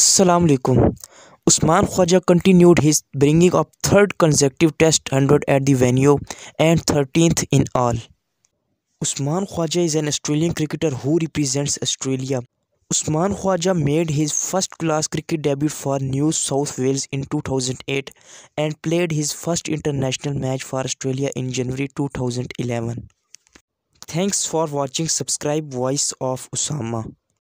Assalamu alaikum. Usman Khawaja continued his bringing of third consecutive Test 100 at the venue and 13th in all. Usman Khawaja is an Australian cricketer who represents Australia. Usman Khawaja made his first-class cricket debut for New South Wales in 2008 and played his first international match for Australia in January 2011. Thanks for watching. Subscribe Voice of Usama.